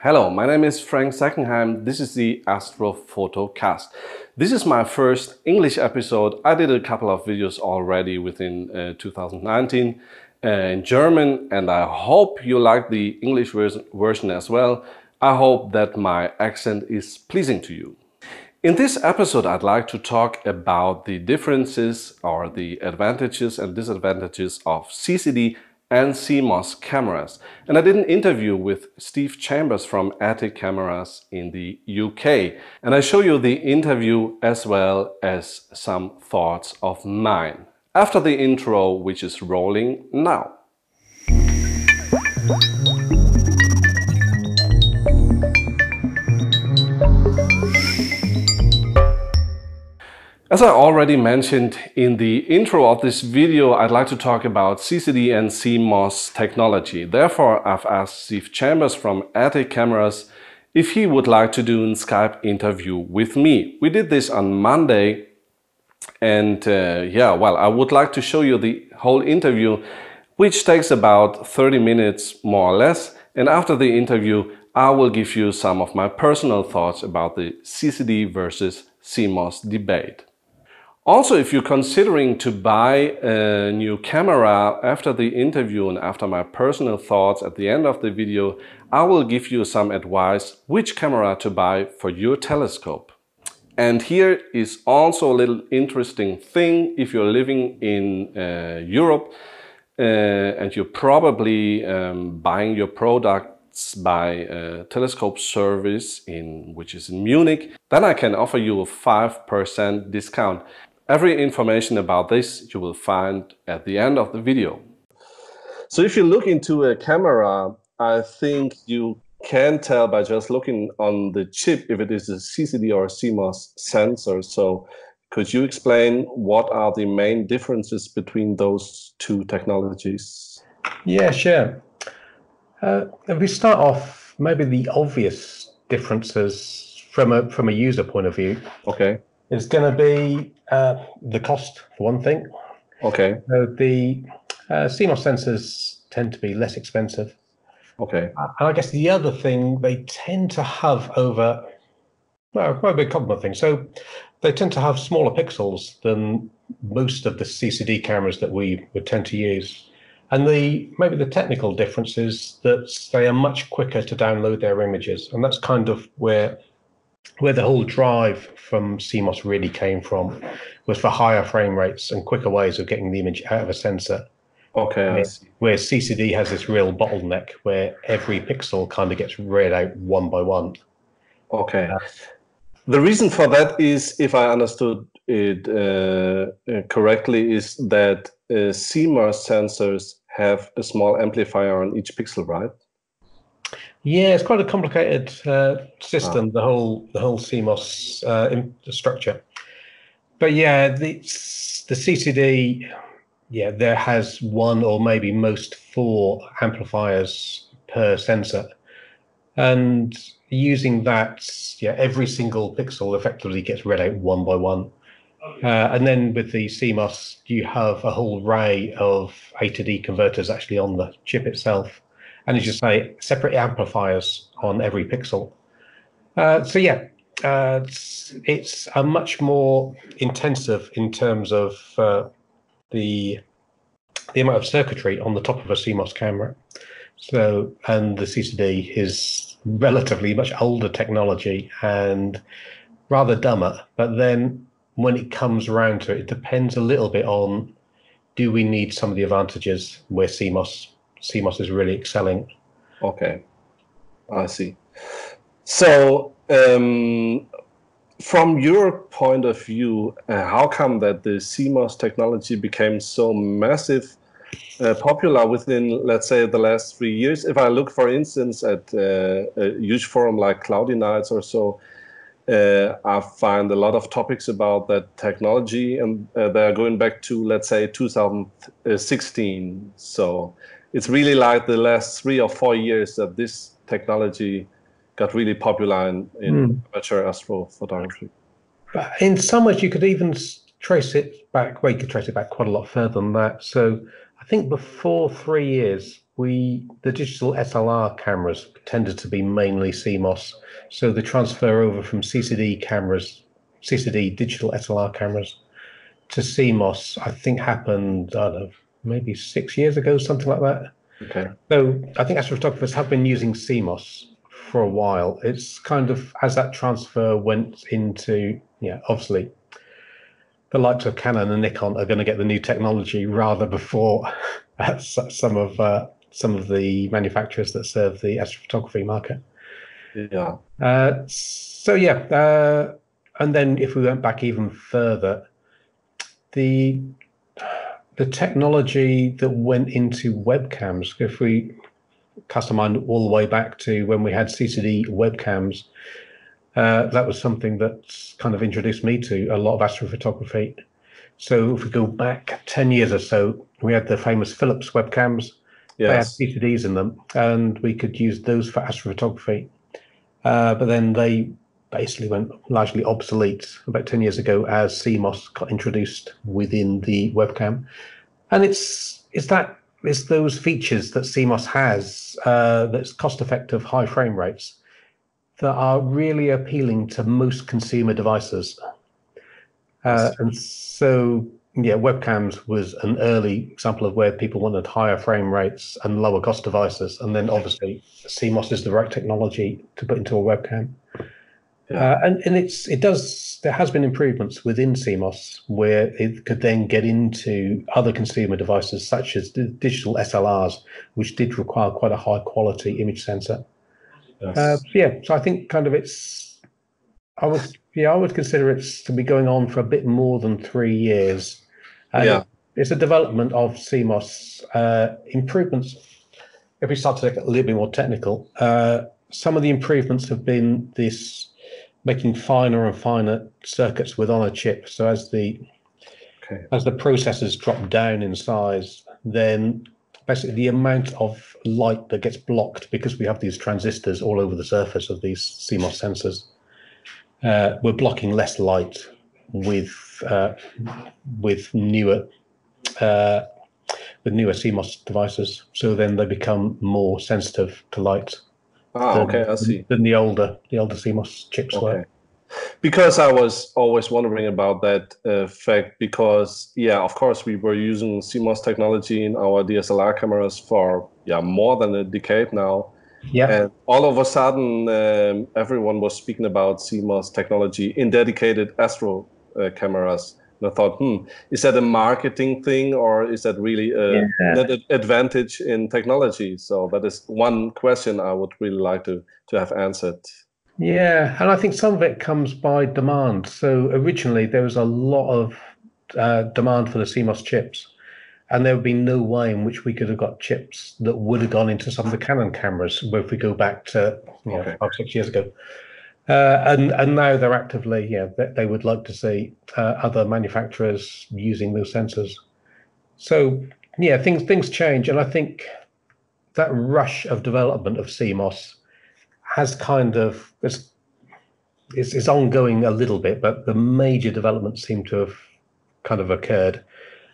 Hello, my name is Frank Seckenheim. This is the Astrophotocast. This is my first English episode. I did a couple of videos already within uh, 2019 uh, in German, and I hope you like the English vers version as well. I hope that my accent is pleasing to you. In this episode, I'd like to talk about the differences or the advantages and disadvantages of CCD and CMOS cameras. And I did an interview with Steve Chambers from Atik Cameras in the UK. And I show you the interview as well as some thoughts of mine. After the intro, which is rolling now. As I already mentioned in the intro of this video, I'd like to talk about CCD and CMOS technology. Therefore, I've asked Steve Chambers from Atik Cameras if he would like to do a Skype interview with me. We did this on Monday and uh, yeah, well, I would like to show you the whole interview, which takes about 30 minutes more or less. And after the interview, I will give you some of my personal thoughts about the CCD versus CMOS debate. Also, if you're considering to buy a new camera after the interview and after my personal thoughts at the end of the video, I will give you some advice which camera to buy for your telescope. And here is also a little interesting thing if you're living in uh, Europe uh, and you're probably um, buying your products by a telescope service in which is in Munich, then I can offer you a 5% discount. Every information about this you will find at the end of the video. So if you look into a camera, I think you can tell by just looking on the chip if it is a CCD or a CMOS sensor. So could you explain what are the main differences between those two technologies? Yeah, sure. Uh, if we start off, maybe the obvious differences from a from a user point of view. Okay. Is going to be uh, the cost for one thing. Okay. So the uh, CMOS sensors tend to be less expensive. Okay. And I guess the other thing they tend to have over, well, quite a couple of things. So they tend to have smaller pixels than most of the CCD cameras that we would tend to use. And the maybe the technical difference is that they are much quicker to download their images, and that's kind of where where the whole drive from CMOS really came from was for higher frame rates and quicker ways of getting the image out of a sensor. Okay. Where CCD has this real bottleneck where every pixel kind of gets read out one by one. Okay. Uh, the reason for that is, if I understood it uh, uh correctly, is that uh, CMOS sensors have a small amplifier on each pixel, right? Yeah, it's quite a complicated uh, system. Oh. The whole the whole CMOS uh, infrastructure. But yeah, the the CCD, yeah, there has one or maybe most four amplifiers per sensor, and using that, yeah, every single pixel effectively gets read out one by one. Uh, and then with the CMOS, you have a whole array of A to D converters actually on the chip itself and as you say, separate amplifiers on every pixel. Uh, so yeah, uh, it's, it's, a much more intensive in terms of uh, the the amount of circuitry on the top of a CMOS camera. So and the CCD is relatively much older technology and rather dumber. But then when it comes around to it, it depends a little bit on do we need some of the advantages where CMOS CMOS is really excelling. Okay, I see. So, um, from your point of view, uh, how come that the CMOS technology became so massive, uh, popular within, let's say, the last three years? If I look, for instance, at uh, a huge forum like Cloudy Nights or so, uh, I find a lot of topics about that technology, and uh, they're going back to, let's say, 2016. So it's really like the last three or four years that this technology got really popular in, in mm. amateur astrophotography. But in some ways, you could even trace it back. Well, you could trace it back quite a lot further than that. So I think before three years, we the digital SLR cameras tended to be mainly CMOS, so the transfer over from CCD cameras, CCD digital SLR cameras, to CMOS, I think happened I don't know maybe six years ago, something like that. Okay. So I think astrophotographers have been using CMOS for a while. It's kind of as that transfer went into yeah, obviously the likes of Canon and Nikon are going to get the new technology rather before some of uh, some of the manufacturers that serve the astrophotography market. Yeah. Uh, so yeah, uh, and then if we went back even further, the the technology that went into webcams, if we cast our mind all the way back to when we had CCD webcams, uh, that was something that kind of introduced me to a lot of astrophotography. So if we go back 10 years or so, we had the famous Philips webcams. Yes. They had CCDs in them, and we could use those for astrophotography. Uh, but then they basically went largely obsolete about 10 years ago as CMOS got introduced within the webcam. And it's, it's that it's those features that CMOS has uh, that's cost effective, high frame rates that are really appealing to most consumer devices. Uh, and so, yeah, webcams was an early example of where people wanted higher frame rates and lower cost devices. And then obviously, CMOS is the right technology to put into a webcam. Yeah. Uh, and and it's it does there has been improvements within CMOS where it could then get into other consumer devices such as digital SLRs, which did require quite a high quality image sensor. Yes. Uh, so yeah, so I think kind of it's I would yeah I would consider it to be going on for a bit more than three years. And yeah, it's a development of CMOS uh, improvements. If we start to get a little bit more technical, uh, some of the improvements have been this making finer and finer circuits with on a chip. So as the okay. as the processors drop down in size, then basically the amount of light that gets blocked because we have these transistors all over the surface of these CMOS sensors, uh, we're blocking less light with uh, with newer uh, with newer CMOS devices. So then they become more sensitive to light. Ah, than, okay, I see. Than the older the older CMOS chips okay. were. Because I was always wondering about that uh, fact. Because yeah, of course, we were using CMOS technology in our DSLR cameras for yeah more than a decade now. Yeah. And all of a sudden, um, everyone was speaking about CMOS technology in dedicated astro uh, cameras. And I thought, hmm, is that a marketing thing or is that really a, yeah. an advantage in technology? So that is one question I would really like to, to have answered. Yeah, and I think some of it comes by demand. So originally there was a lot of uh, demand for the CMOS chips, and there would be no way in which we could have got chips that would have gone into some of the Canon cameras. If we go back to you know, okay. five six years ago, uh, and and now they're actively, yeah, they, would like to see uh, other manufacturers using those sensors. So yeah, things things change, and I think that rush of development of CMOS has kind of it's, it's ongoing a little bit, but the major developments seem to have kind of occurred,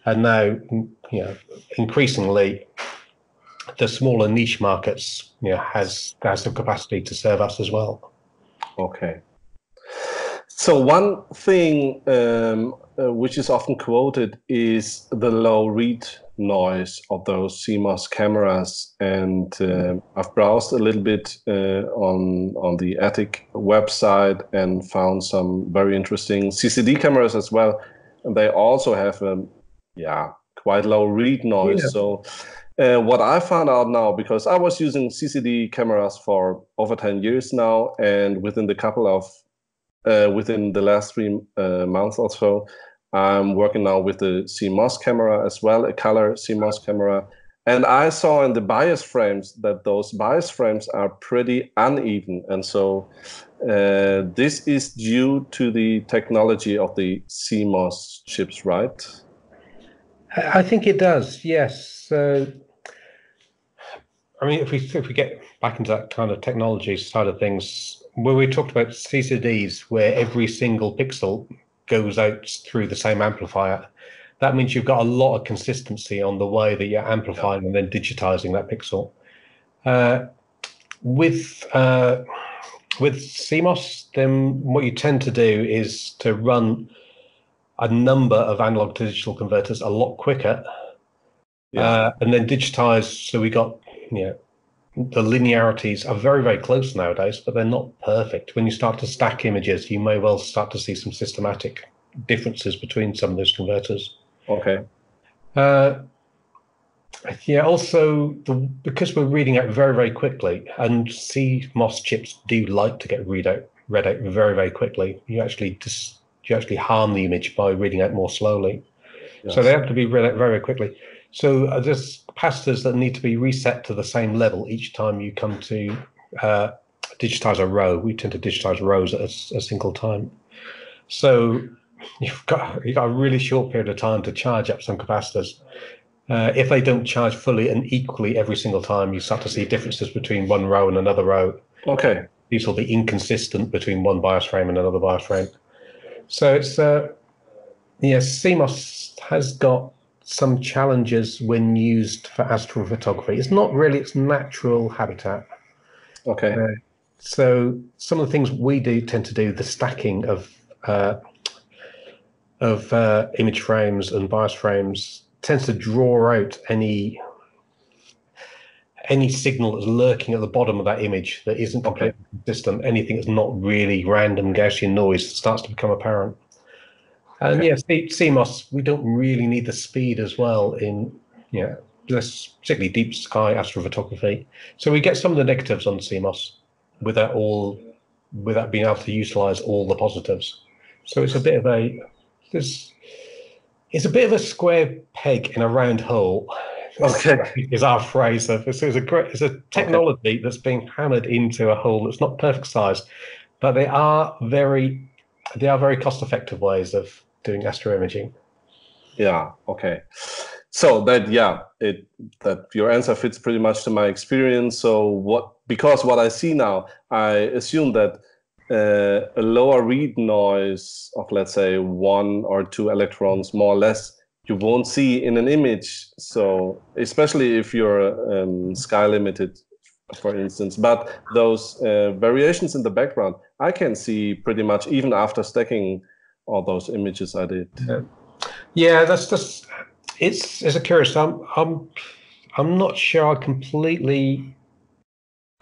and now you know increasingly the smaller niche markets you know has has the capacity to serve us as well. Okay. So one thing um, uh, which is often quoted is the low read noise of those CMOS cameras, and uh, I've browsed a little bit uh, on on the Atik website and found some very interesting CCD cameras as well, and they also have a um, yeah quite low read noise. Yeah. So uh, what I found out now, because I was using CCD cameras for over 10 years now, and within the couple of, uh, within the last three uh, months or so, I'm working now with the CMOS camera as well, a color CMOS camera. And I saw in the bias frames that those bias frames are pretty uneven. And so uh, this is due to the technology of the CMOS chips, right? I think it does, yes. So I mean, if we if we get back into that kind of technology side of things, where we talked about CCDs, where every single pixel goes out through the same amplifier, that means you've got a lot of consistency on the way that you're amplifying yeah. and then digitizing that pixel. Uh, with uh, with CMOS, then what you tend to do is to run a number of analog to digital converters a lot quicker, yeah. uh, and then digitize. So we got you know the linearities are very very close nowadays, but they're not perfect. When you start to stack images, you may well start to see some systematic differences between some of those converters. Okay. Uh, yeah, also the, because we're reading out very, very quickly, and CMOS chips do like to get read out, read out very, very quickly. You actually just you actually harm the image by reading out more slowly. Yes. So they have to be read out very, very quickly. So there's capacitors that need to be reset to the same level each time you come to uh, digitize a row. We tend to digitize rows at a, a single time. So you've got you've got a really short period of time to charge up some capacitors. Uh, if they don't charge fully and equally every single time, you start to see differences between one row and another row. Okay. These will be inconsistent between one bias frame and another bias frame. So it's uh, yes, CMOS has got some challenges when used for astrophotography. It's not really its natural habitat. Okay. Uh, so some of the things we do tend to do the stacking of uh, of uh, image frames and bias frames tends to draw out any any signal that's lurking at the bottom of that image that isn't completely okay. consistent, anything that's not really random Gaussian noise starts to become apparent. And okay. yeah, CMOS, we don't really need the speed as well in yeah, less particularly deep sky astrophotography. So we get some of the negatives on CMOS without all without being able to utilize all the positives. So it's a bit of a there's it's a bit of a square peg in a round hole. Okay, is our phrase. Of, it's, it's a great, it's a technology okay. that's being hammered into a hole that's not perfect size, but they are very, they are very cost-effective ways of doing astro imaging. Yeah. Okay. So that yeah, it that your answer fits pretty much to my experience. So what because what I see now, I assume that uh, a lower read noise of let's say one or two electrons more or less you won't see in an image so especially if you're um, sky limited for instance but those uh, variations in the background i can see pretty much even after stacking all those images i did yeah that's just it's it's a curious i'm i'm i'm not sure i completely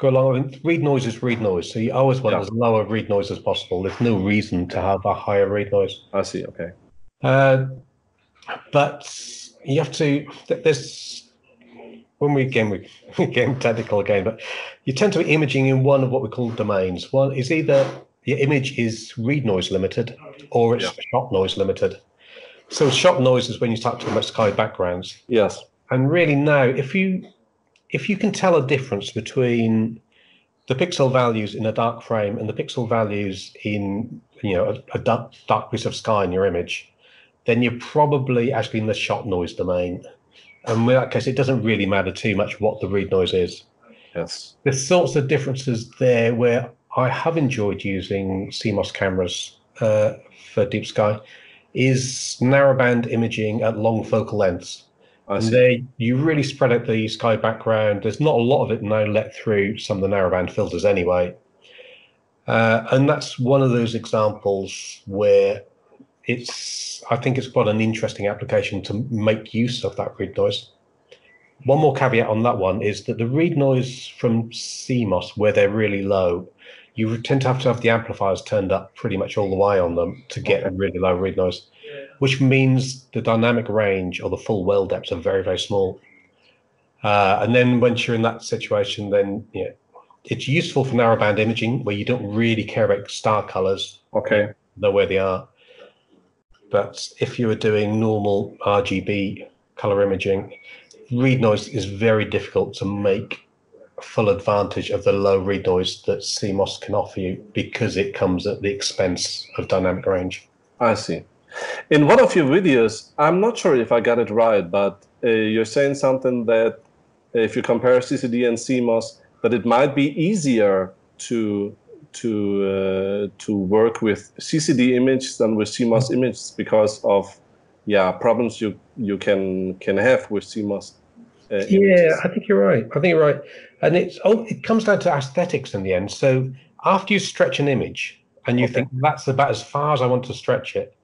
go along. Read noise is read noise, so you always want yeah. as low a read noise as possible. There's no reason to have a higher read noise. I see. Okay. Uh, but you have to. There's when we again we again technical again, but you tend to be imaging in one of what we call domains. One is either the image is read noise limited or it's yeah. shot noise limited. So shot noise is when you start talking about sky backgrounds. Yes. And really now, if you if you can tell a difference between the pixel values in a dark frame and the pixel values in you know a, a dark, dark piece of sky in your image, then you're probably actually in the shot noise domain. And in that case, it doesn't really matter too much what the read noise is. Yes. There's sorts of differences there where I have enjoyed using CMOS cameras uh, for deep sky is narrowband imaging at long focal lengths. And there you really spread out the sky background. There's not a lot of it now let through some of the narrowband filters anyway. Uh, and that's one of those examples where it's I think it's quite an interesting application to make use of that read noise. One more caveat on that one is that the read noise from CMOS, where they're really low, you tend to have to have the amplifiers turned up pretty much all the way on them to get a really low read noise which means the dynamic range or the full well depths are very, very small. Uh, and then once you're in that situation, then yeah, it's useful for narrowband imaging where you don't really care about star colors. Okay. Know where they are. But if you were doing normal RGB color imaging, read noise is very difficult to make full advantage of the low read noise that CMOS can offer you because it comes at the expense of dynamic range. I see. In one of your videos, I'm not sure if I got it right, but uh, you're saying something that if you compare CCD and CMOS, that it might be easier to to uh, to work with CCD images than with CMOS images because of yeah problems you you can can have with CMOS. Uh, yeah, I think you're right. I think you're right, and it's oh, it comes down to aesthetics in the end. So after you stretch an image and you okay. think that's about as far as I want to stretch it,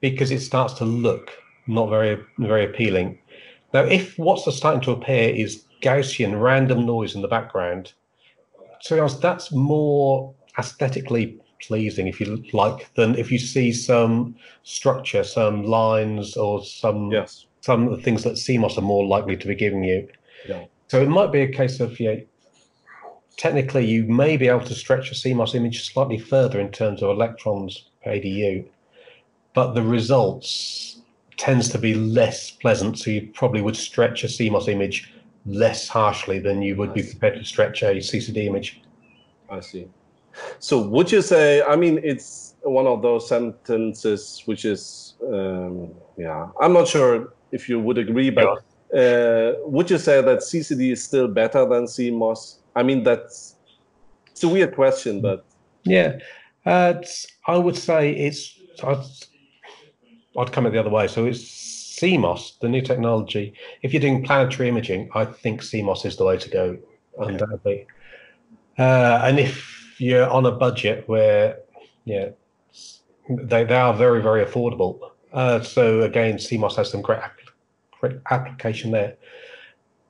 because it starts to look not very very appealing. Now, if what's starting to appear is Gaussian random noise in the background, to be honest, that's more aesthetically pleasing, if you like, than if you see some structure, some lines, or some yes. some things that CMOS are more likely to be giving you. Yeah. So it might be a case of yeah, technically you may be able to stretch a CMOS image slightly further in terms of electrons per ADU, but the results tends to be less pleasant. So you probably would stretch a CMOS image less harshly than you would be prepared to stretch a CCD image. I see. So would you say, I mean, it's one of those sentences which is, um, yeah, I'm not sure if you would agree, but uh, would you say that CCD is still better than CMOS? I mean, that's it's a weird question, but. Yeah, uh, I would say it's, I'd, I'd come it the other way. So it's CMOS, the new technology. If you're doing planetary imaging, I think CMOS is the way to go, undoubtedly. Uh, and if you're on a budget where, yeah, they, they are very, very affordable. Uh, so again, CMOS has some great application there.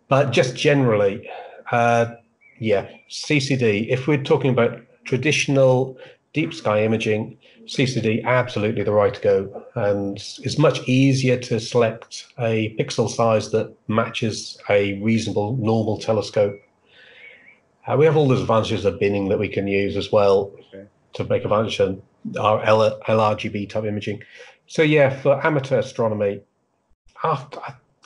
But just generally, uh, yeah, CCD, if we're talking about traditional deep sky imaging, CCD absolutely the right to go, and it's much easier to select a pixel size that matches a reasonable normal telescope uh, we have all those advantages of binning that we can use as well okay. to make advantage of our LRGB type imaging. So yeah, for amateur astronomy, after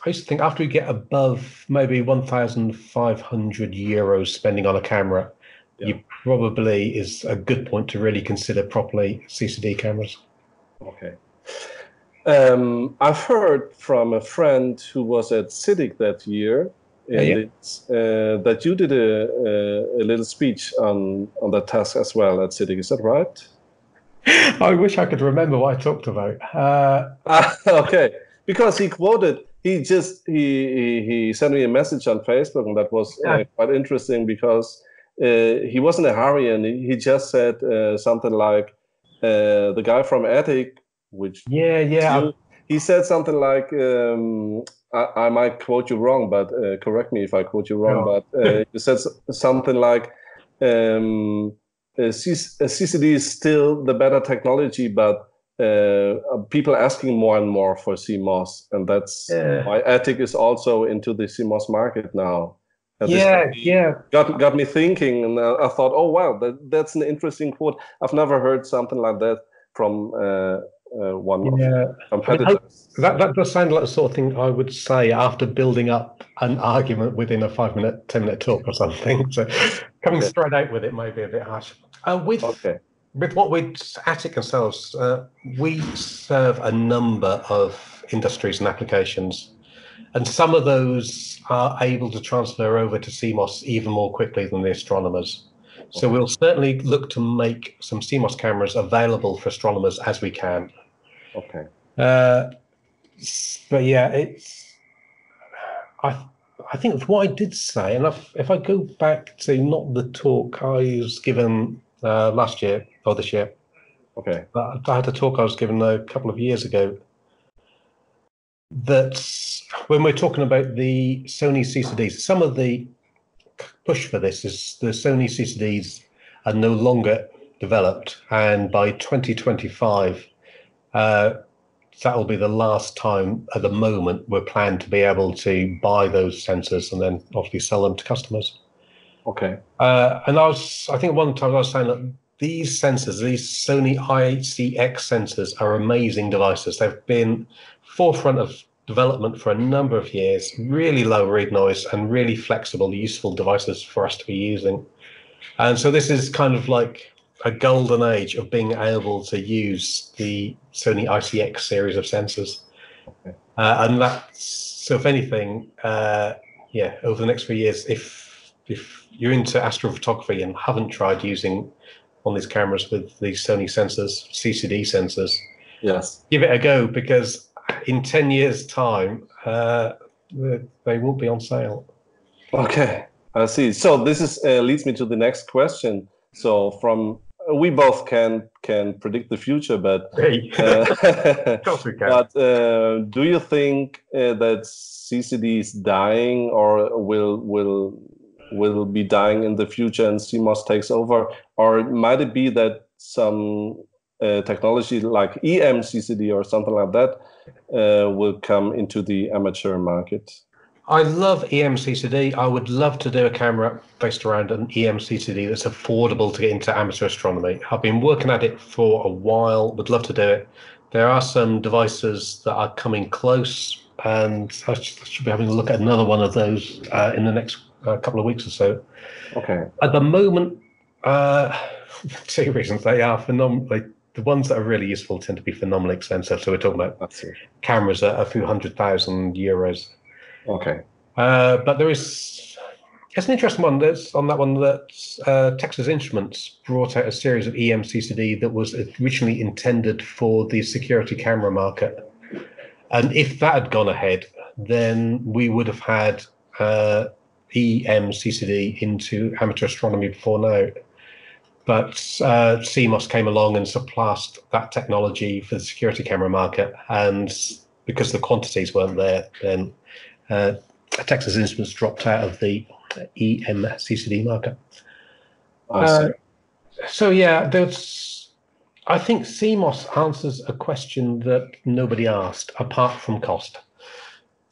I used to think after we get above maybe 1,500 euros spending on a camera, yeah. you probably is a good point to really consider properly CCD cameras. Okay. Um, I've heard from a friend who was at CEDIC that year yeah, yeah. Uh, that you did a, a, little speech on, on that task as well at CEDIC. Is that right? I wish I could remember what I talked about. Uh... okay, because he quoted, he just he, he, he sent me a message on Facebook, and that was uh, quite interesting because uh, he was in a hurry and he, just said uh, something like uh, the guy from Atik, which yeah yeah. You, he said something like um, I, I, might quote you wrong, but uh, correct me if I quote you wrong. No. But uh, you said something like um, CCD is still the better technology, but uh, people asking more and more for CMOS, and that's yeah. why Atik is also into the CMOS market now. And yeah, yeah. Got got me thinking, and I thought, oh wow, that, that's an interesting quote. I've never heard something like that from uh, uh, one yeah. competitors. that, that does sound like the sort of thing I would say after building up an argument within a five minute, 10 minute talk or something. So coming okay. straight out with it may be a bit harsh. Uh, with, okay. With what we Atik ourselves, uh, we serve a number of industries and applications. And some of those are able to transfer over to CMOS even more quickly than the astronomers. So we'll certainly look to make some CMOS cameras available for astronomers as we can. Okay. Uh, but yeah, it's I I think what I did say, and if, if I go back to not the talk I was given uh, last year or this year, okay, But I had a talk I was given a couple of years ago. That when we're talking about the Sony CCDs, some of the push for this is the Sony CCDs are no longer developed, and by 2025, uh, that will be the last time at the moment we're planned to be able to buy those sensors and then obviously sell them to customers. Okay. Uh, and I was, I think one time I was saying that these sensors, these Sony ICX sensors, are amazing devices. They've been forefront of development for a number of years, really low read noise and really flexible, useful devices for us to be using. And so this is kind of like a golden age of being able to use the Sony ICX series of sensors. Okay. Uh, and that's, so if anything, uh, yeah, over the next few years, if if you're into astrophotography and haven't tried using on these cameras with these Sony sensors, CCD sensors, yes, give it a go because in 10 years' time, uh, they won't be on sale. Okay, I see. So this is uh, leads me to the next question. So from we both can can predict the future, but hey. uh, but uh, do you think uh, that CCD is dying or will will will be dying in the future and CMOS takes over, or might it be that some uh, technology like EMCCD or something like that uh, will come into the amateur market? I love EMCCD. I would love to do a camera based around an EMCCD that's affordable to get into amateur astronomy. I've been working at it for a while, would love to do it. There are some devices that are coming close, and I should be having a look at another one of those uh, in the next uh, couple of weeks or so. Okay. At the moment, uh, two reasons. They are phenomenal. The ones that are really useful tend to be phenomenally expensive. So we're talking about cameras at a few hundred thousand euros Okay. Uh, but there is it's an interesting one. There's on that one that uh, Texas Instruments brought out a series of EMCCD that was originally intended for the security camera market, and if that had gone ahead, then we would have had uh, EMCCD into amateur astronomy before now. But uh, CMOS came along and surpassed that technology for the security camera market, and because the quantities weren't there, then uh, Texas Instruments dropped out of the EMCCD market. Uh, so yeah, there's. I think CMOS answers a question that nobody asked, apart from cost.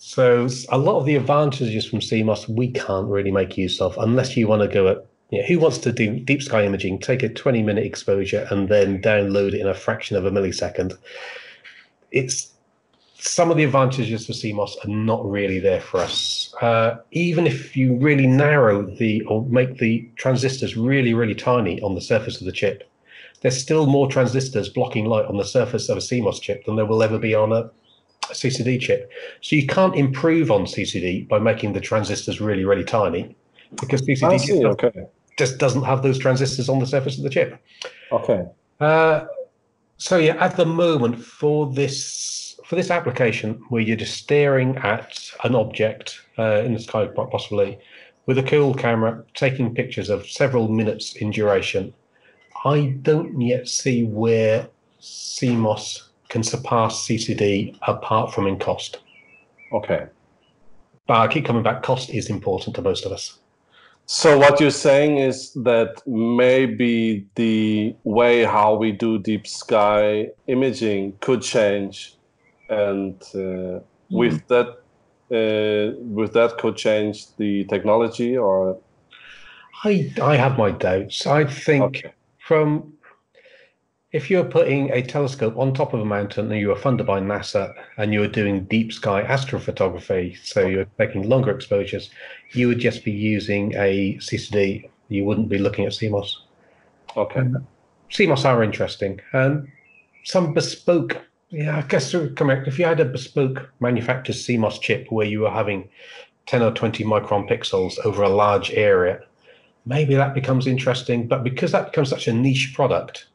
So a lot of the advantages from CMOS we can't really make use of unless you want to go at you know, who wants to do deep sky imaging, take a 20 minute exposure and then download it in a fraction of a millisecond. It's some of the advantages for CMOS are not really there for us. Uh, even if you really narrow the or make the transistors really, really tiny on the surface of the chip, there's still more transistors blocking light on the surface of a CMOS chip than there will ever be on a, a CCD chip. So you can't improve on CCD by making the transistors really, really tiny because CCD see, just, okay. just doesn't have those transistors on the surface of the chip. Okay. Uh, so yeah, at the moment for this for this application where you're just staring at an object uh, in the sky, possibly with a cool camera, taking pictures of several minutes in duration, I don't yet see where CMOS can surpass CCD apart from in cost. Okay. But I keep coming back, cost is important to most of us. So what you're saying is that maybe the way how we do deep sky imaging could change and uh, with mm-hmm. that uh, with that could change the technology or i i have my doubts i think okay. from if you're putting a telescope on top of a mountain and you are funded by nasa and you're doing deep sky astrophotography so you're taking longer exposures you would just be using a ccd you wouldn't be looking at cmos okay cmos are interesting and some bespoke yeah, I guess correct. If you had a bespoke manufactured CMOS chip where you were having 10 or 20 micron pixels over a large area, maybe that becomes interesting. But because that becomes such a niche product,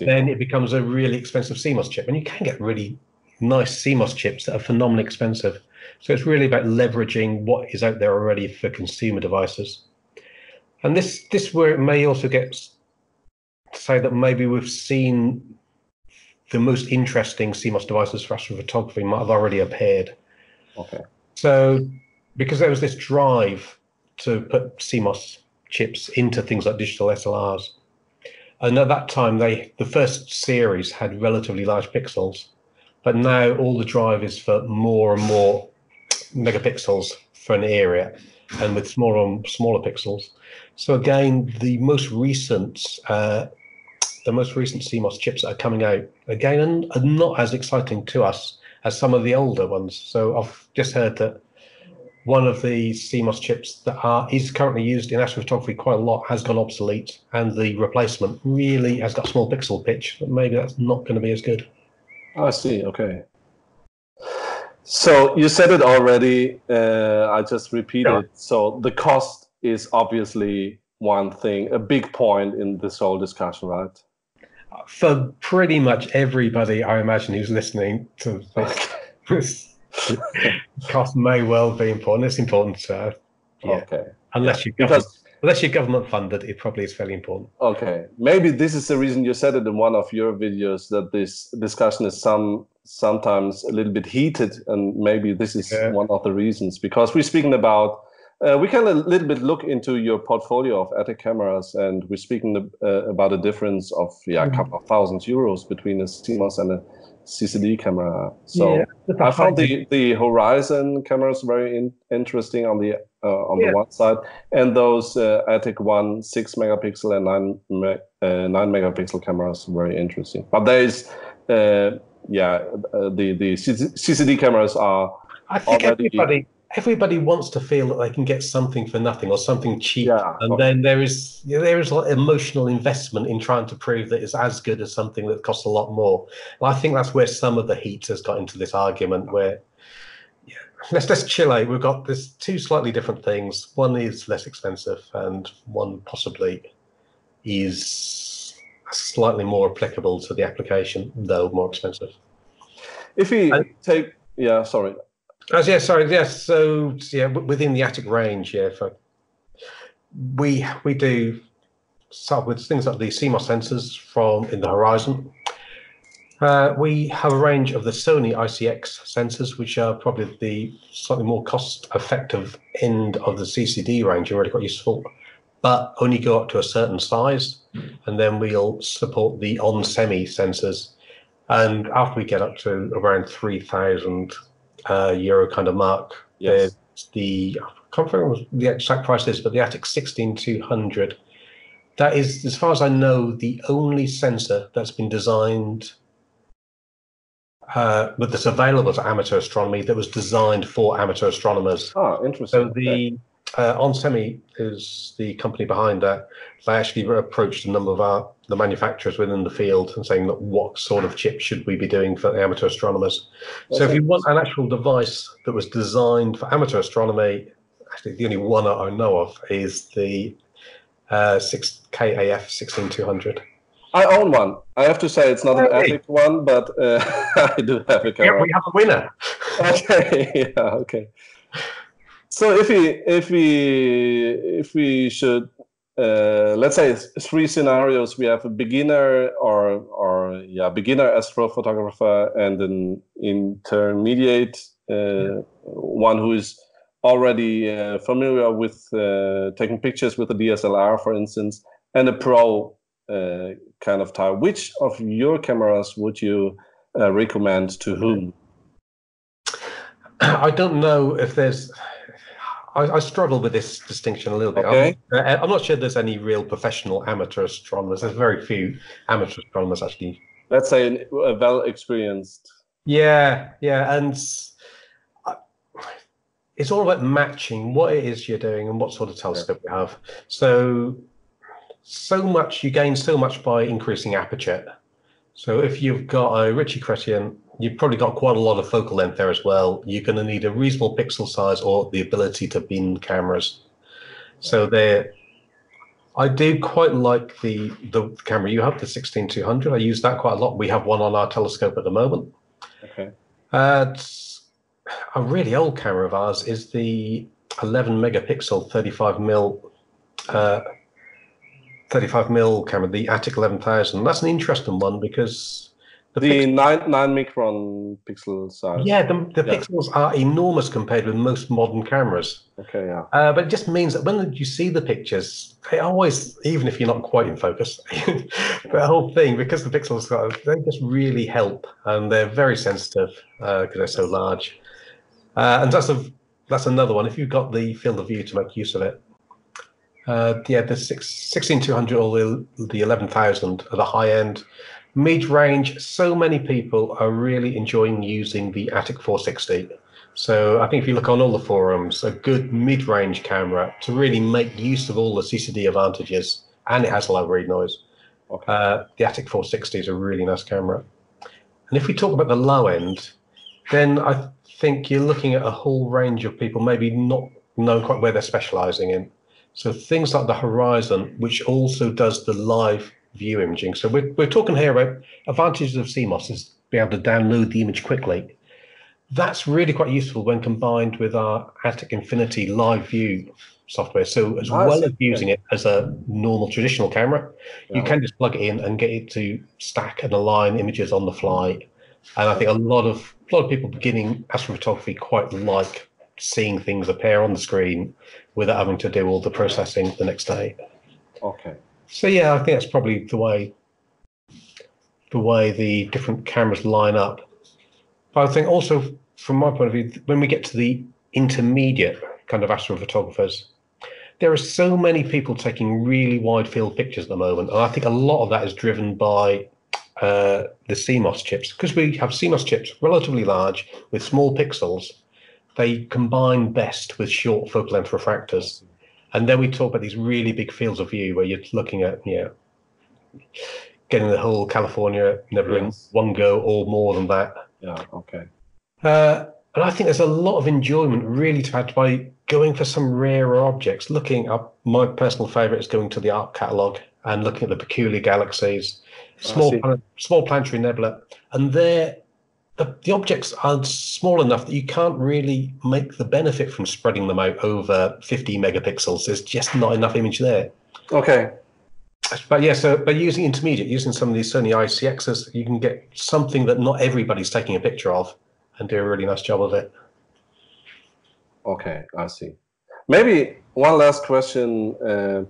then it becomes a really expensive CMOS chip. And you can get really nice CMOS chips that are phenomenally expensive. So it's really about leveraging what is out there already for consumer devices. And this this where it may also get to say that maybe we've seen the most interesting CMOS devices for astrophotography might have already appeared. Okay. So, because there was this drive to put CMOS chips into things like digital SLRs, and at that time, they the first series had relatively large pixels, but now all the drive is for more and more megapixels for an area, and with smaller and smaller pixels. So again, the most recent uh, the most recent CMOS chips are coming out again are not as exciting to us as some of the older ones. So I've just heard that one of the CMOS chips that are is currently used in astrophotography quite a lot has gone obsolete, and the replacement really has got small pixel pitch. But maybe that's not going to be as good. I see. Okay. So you said it already. Uh, I just repeat it. So the cost is obviously one thing, a big point in this whole discussion, right? For pretty much everybody, I imagine, who's listening to this, cost may well be important. It's important, so yeah. Okay. Unless you government, unless you're government funded, it probably is fairly important. Okay, maybe this is the reason you said it in one of your videos that this discussion is some sometimes a little bit heated, and maybe this is yeah. one of the reasons because we're speaking about. Uh, we can a little bit look into your portfolio of Atik cameras, and we're speaking uh, about a difference of yeah, a mm-hmm. couple of thousand euros between a CMOS and a CCD camera. So yeah, I found the, the Horizon cameras very in, interesting on the uh, on yeah. the one side, and those uh, Atik one six megapixel and nine me, uh, nine megapixel cameras very interesting. But there is, uh, yeah, uh, the the CCD cameras are. I think already, everybody everybody wants to feel that they can get something for nothing or something cheap. Yeah, and then there is there is like emotional investment in trying to prove that it's as good as something that costs a lot more. And i think that's where some of the heat has got into this argument where yeah, let's let's chill out. We've got this two slightly different things. One is less expensive and one possibly is slightly more applicable to the application though more expensive. If we and, take yeah sorry Oh, yeah, sorry. Yes. So, yeah, within the Atik range, yeah, for, we we do start with things like the CMOS sensors from in the horizon. Uh, we have a range of the Sony ICX sensors, which are probably the slightly more cost-effective end of the CCD range, and really quite useful, but only go up to a certain size. And then we'll support the onsemi sensors. And after we get up to around 3,000 uh, euro kind of mark. Yes. the I can't remember the exact price is, but the Atik 16200. That is, as far as I know, the only sensor that's been designed, uh, but that's available to amateur astronomy that was designed for amateur astronomers. Oh, interesting. So the okay uh, onsemi is the company behind that. They actually approached a number of our the manufacturers within the field and saying that what sort of chip should we be doing for amateur astronomers. so if you want an actual device that was designed for amateur astronomy, actually the only one I know of is the uh, 6KAF 16200. I own one. I have to say it's not an epic one, but uh, I do have a camera. Yeah, we have a winner. okay, yeah, okay. So if we if we if we should uh, let's say three scenarios, we have a beginner or or yeah beginner astrophotographer and an intermediate uh, yeah. one who is already uh, familiar with uh, taking pictures with a DSLR, for instance, and a pro uh, kind of type. Which of your cameras would you uh, recommend to whom? I don't know if there's I, I, struggle with this distinction a little bit. Okay. I'm, uh, I'm, not sure there's any real professional amateur astronomers. There's very few amateur astronomers actually. Let's say a well experienced. Yeah, yeah, and it's all about matching what it is you're doing and what sort of telescope yeah. you have. So, so much you gain so much by increasing aperture. So if you've got a Ritchie Chrétien you've probably got quite a lot of focal length there as well. You're going to need a reasonable pixel size or the ability to bin cameras. So there, I do quite like the the camera you have, the 16200. I use that quite a lot. We have one on our telescope at the moment. Okay. Uh, a really old camera of ours is the 11 megapixel 35 mil uh, 35 mil camera, the Atik 11000. That's an interesting one because the, the nine nine micron pixel size. Yeah, the, the yeah. pixels are enormous compared with most modern cameras. Okay, yeah. Uh, but it just means that when you see the pictures, they always, even if you're not quite in focus, the whole thing because the pixels they just really help, and they're very sensitive because uh, they're so large. Uh, and that's a that's another one. If you've got the field of view to make use of it, uh, yeah, the six, 16200 or the, the 11000 at the high end mid-range, so many people are really enjoying using the Atik 460. So I think if you look on all the forums, a good mid-range camera to really make use of all the CCD advantages, and it has low read noise. Okay. Uh, the Atik 460 is a really nice camera. And if we talk about the low end, then I think you're looking at a whole range of people, maybe not knowing quite where they're specializing in. So things like the Horizon, which also does the live view imaging. So we're, we're talking here about advantages of CMOS is be able to download the image quickly. That's really quite useful when combined with our Atik Infinity live view software. So as ah, well as using it as a normal traditional camera, you can just plug it in and get it to stack and align images on the fly. And I think a lot of a lot of people beginning astrophotography quite like seeing things appear on the screen without having to do all the processing the next day. Okay. So yeah, I think that's probably the way the way the different cameras line up. But I think also from my point of view, when we get to the intermediate kind of astrophotographers, there are so many people taking really wide field pictures at the moment, and I think a lot of that is driven by uh, the CMOS chips because we have CMOS chips relatively large with small pixels. They combine best with short focal length refractors, and then we talk about these really big fields of view where you're looking at you know getting the whole California Nebula yes. in one go or more than that. Yeah. Okay. Uh, and I think there's a lot of enjoyment really to add by going for some rarer objects. Looking up, my personal favorite is going to the Arp catalog and looking at the peculiar galaxies, small small planetary nebula, and there the, the objects are small enough that you can't really make the benefit from spreading them out over 50 megapixels. There's just not enough image there. Okay. But yeah, so by using intermediate, using some of these Sony ICXs, you can get something that not everybody's taking a picture of and do a really nice job of it. Okay, I see. Maybe one last question uh,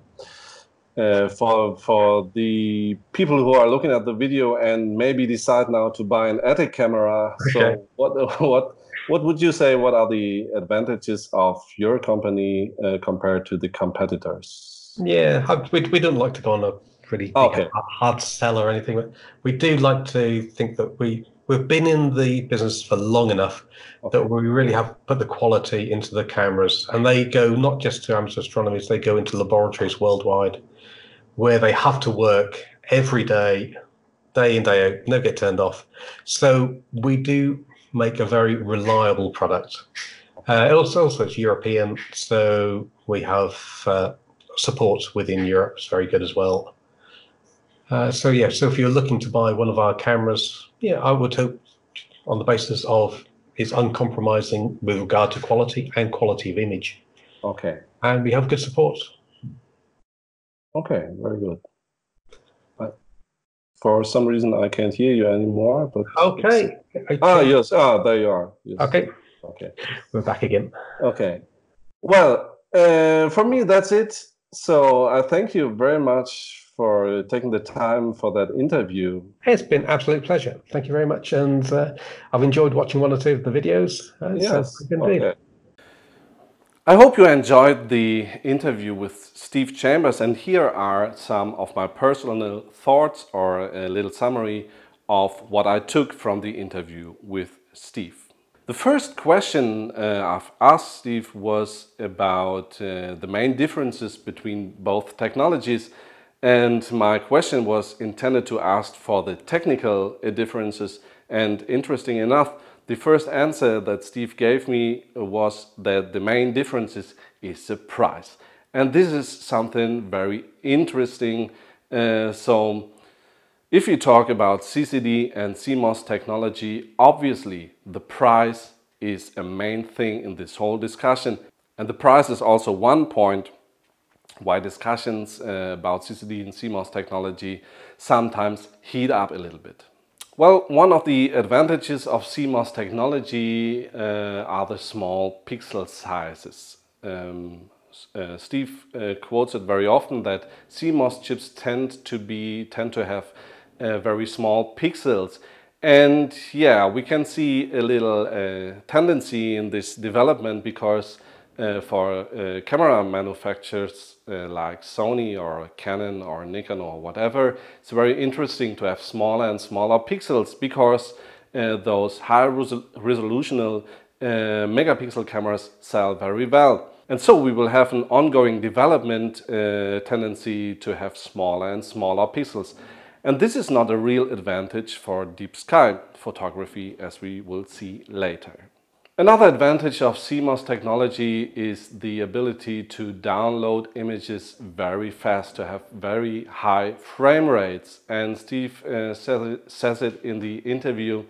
uh, for for the people who are looking at the video and maybe decide now to buy an Atik camera. Okay. So what what what would you say? What are the advantages of your company uh, compared to the competitors? Yeah, we we don't like to go on a really okay. hard sell or anything. But we do like to think that we we've been in the business for long enough okay. that we really have put the quality into the cameras, and they go not just to amateur astronomers; they go into laboratories worldwide, where they have to work every day, day in day out, never get turned off. So we do make a very reliable product. Uh, also, also it's European, so we have uh, support within Europe. It's very good as well. Uh, so yeah, so if you're looking to buy one of our cameras, yeah, I would hope on the basis of it's uncompromising with regard to quality and quality of image. Okay. And we have good support. Okay, very good. But for some reason, I can't hear you anymore. But okay. Ah, yes. Ah, there you are. Yes. Okay. Okay. We're back again. Okay. Well, uh, for me, that's it. So I thank you very much for taking the time for that interview. It's been absolute pleasure. Thank you very much, and uh, I've enjoyed watching one or two of the videos. Uh, yes, indeed. Okay. I hope you enjoyed the interview with Steve Chambers, and here are some of my personal thoughts or a little summary of what I took from the interview with Steve. The first question uh, I've asked Steve was about uh, the main differences between both technologies and my question was intended to ask for the technical differences. And interesting enough, the first answer that Steve gave me was that the main differences is the price. And this is something very interesting. Uh, so if you talk about CCD and CMOS technology, obviously the price is a main thing in this whole discussion. And the price is also one point why discussions uh, about CCD and CMOS technology sometimes heat up a little bit. Well, one of the advantages of CMOS technology uh, are the small pixel sizes. Um, uh, Steve uh, quotes it very often that CMOS chips tend to be tend to have uh, very small pixels, and yeah, we can see a little uh, tendency in this development because uh, for uh, camera manufacturers uh, like Sony or Canon or Nikon or whatever, it's very interesting to have smaller and smaller pixels because uh, those high resol resolutional uh, megapixel cameras sell very well. And so we will have an ongoing development uh, tendency to have smaller and smaller pixels. And this is not a real advantage for deep sky photography as we will see later. Another advantage of CMOS technology is the ability to download images very fast, to have very high frame rates. And Steve uh, says it in the interview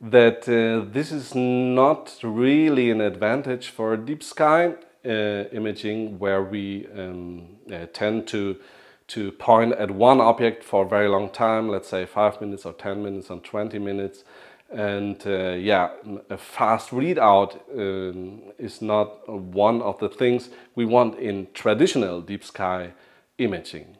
that uh, this is not really an advantage for deep sky uh, imaging where we um, uh, tend to to point at one object for a very long time, let's say five minutes or 10 minutes or 20 minutes, and uh, yeah, a fast readout um, is not one of the things we want in traditional deep sky imaging.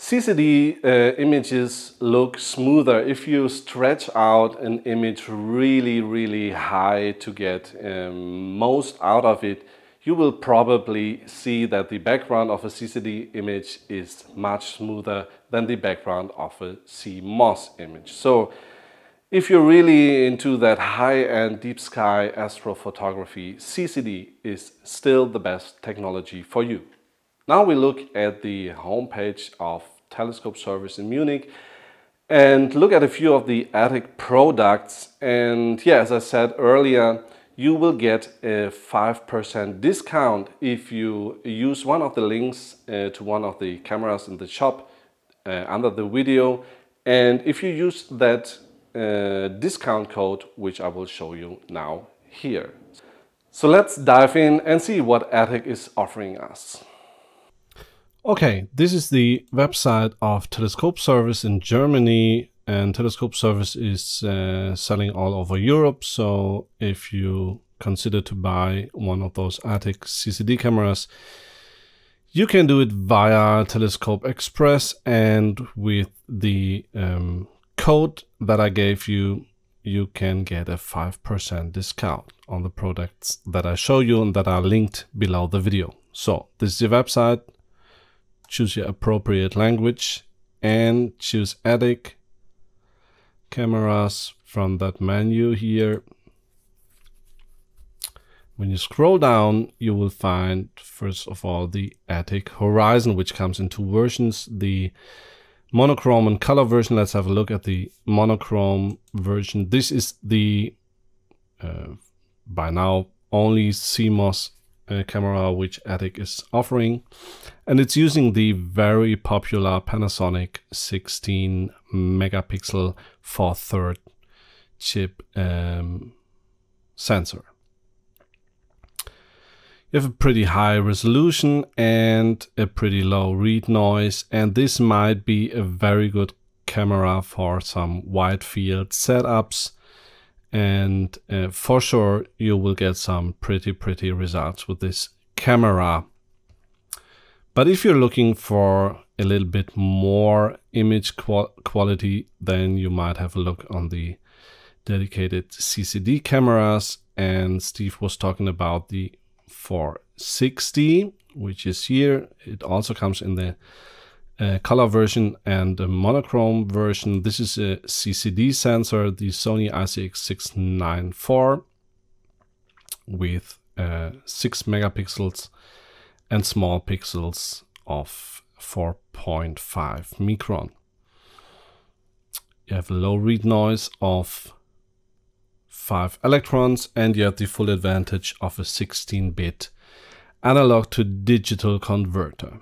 CCD uh, images look smoother if you stretch out an image really, really high to get um, most out of it. You will probably see that the background of a CCD image is much smoother than the background of a CMOS image. So if you're really into that high-end deep sky astrophotography, CCD is still the best technology for you. Now we look at the homepage of Telescope Service in Munich and look at a few of the Atik products. And yeah, as I said earlier, you will get a 5% discount if you use one of the links uh, to one of the cameras in the shop uh, under the video. And if you use that uh, discount code, which I will show you now here. So let's dive in and see what Atik is offering us. Okay, this is the website of Telescope Service in Germany and Telescope Service is uh, selling all over Europe. So if you consider to buy one of those Atik CCD cameras, you can do it via Telescope Express and with the um, code that I gave you, you can get a 5% discount on the products that I show you and that are linked below the video. So this is the website. Choose your appropriate language and choose Atik cameras from that menu here. When you scroll down, you will find, first of all, the Atik Horizon, which comes in two versions. The monochrome and color version. Let's have a look at the monochrome version. This is the uh, by now only CMOS uh, camera which Atik is offering. And it's using the very popular Panasonic 16 megapixel 4 third chip um, sensor have a pretty high resolution and a pretty low read noise and this might be a very good camera for some wide field setups and uh, for sure you will get some pretty pretty results with this camera. But if you're looking for a little bit more image qual quality then you might have a look on the dedicated CCD cameras and Steve was talking about the 460, which is here. It also comes in the uh, color version and the monochrome version. This is a CCD sensor, the Sony ICX694 with uh, 6 megapixels and small pixels of 4.5 micron. You have a low read noise of 5 electrons and you have the full advantage of a 16-bit analog to digital converter.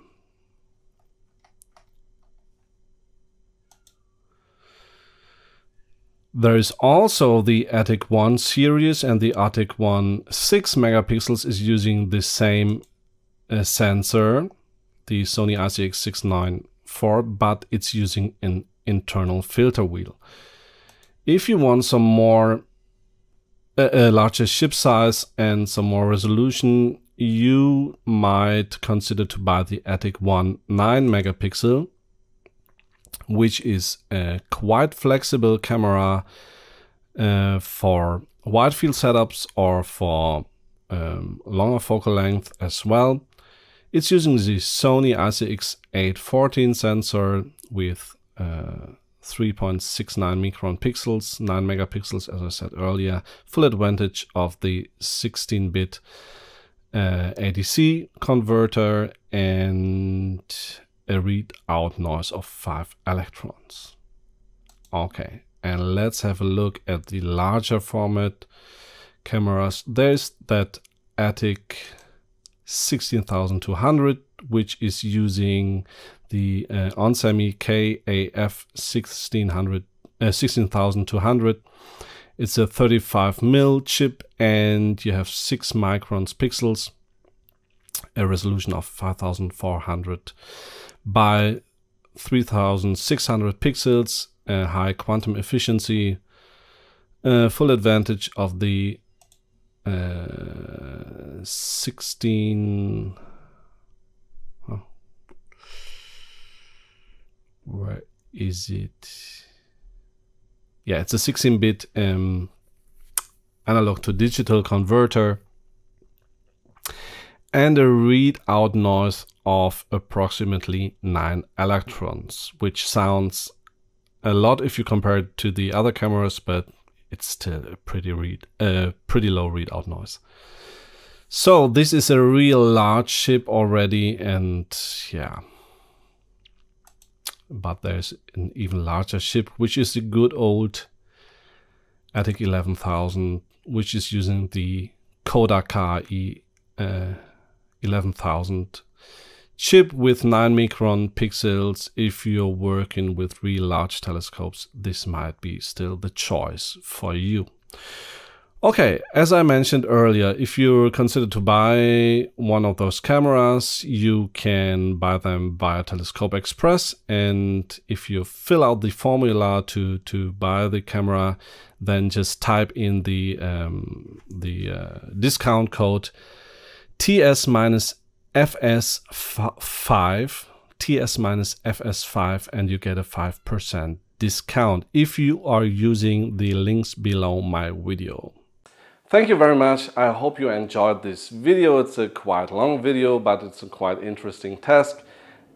There is also the Atik 1 series and the Atik 1 6 megapixels is using the same uh, sensor, the Sony ICX694, but it's using an internal filter wheel. If you want some more a, a larger ship size and some more resolution, you might consider to buy the Atik One 9 megapixel, which is a quite flexible camera uh, for wide field setups or for um, longer focal length as well. It's using the Sony ICX814 sensor with uh, 3.69 micron pixels, 9 megapixels, as I said earlier, full advantage of the 16-bit uh, ADC converter and a readout noise of 5 electrons. Okay, and let's have a look at the larger format cameras. There's that Atik 16200, which is using the uh, Onsemi KAF 1600, uh, 16200. It's a 35 mil chip and you have 6 microns pixels, a resolution of 5400 by 3600 pixels, a high quantum efficiency, full advantage of the uh, 16 where is it yeah it's a 16-bit um, analog to digital converter and a readout noise of approximately 9 electrons which sounds a lot if you compare it to the other cameras but it's still a pretty read, uh, pretty low readout noise. So this is a real large ship already, and yeah. But there's an even larger ship, which is the good old Atik 11000, which is using the Kodak KI uh, 11000 chip with 9 micron pixels. If you're working with real large telescopes, this might be still the choice for you. Okay, as I mentioned earlier, if you consider to buy one of those cameras, you can buy them via Telescope Express. And if you fill out the formula to, to buy the camera, then just type in the, um, the uh, discount code TS minus FS5, TS minus FS5, and you get a 5% discount if you are using the links below my video. Thank you very much. I hope you enjoyed this video. It's a quite long video, but it's a quite interesting task.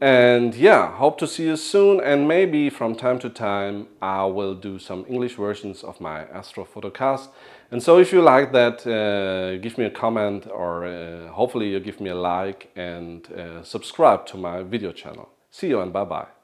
And yeah, hope to see you soon. And maybe from time to time, I will do some English versions of my Astrophotocast. And so if you like that, uh, give me a comment or uh, hopefully you give me a like and uh, subscribe to my video channel. See you and bye-bye.